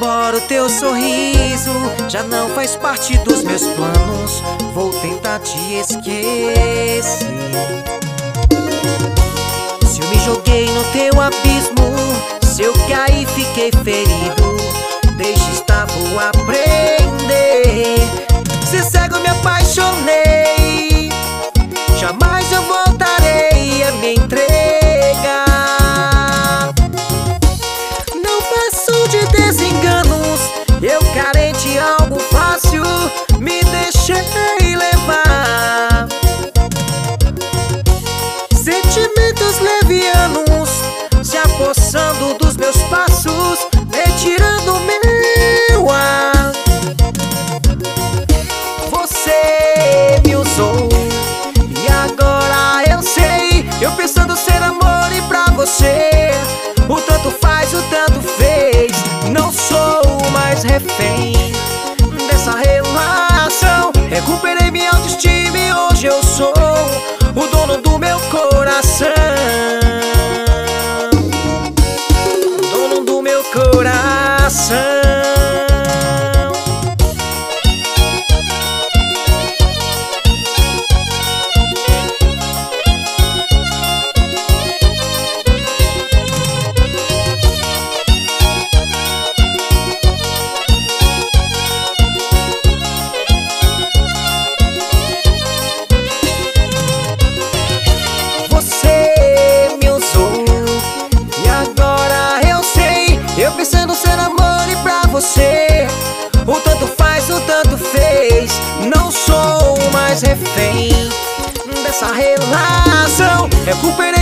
embora o teu sorriso já não faz parte dos meus planos. Vou tentar te esquecer. Se eu me joguei no teu abismo, se eu caí, fiquei ferido. Dos meus passos Retirando meu ar. Você pensando ser amor e pra você. O tanto faz, o tanto fez. Não sou mais refém Dessa relação. Recuperei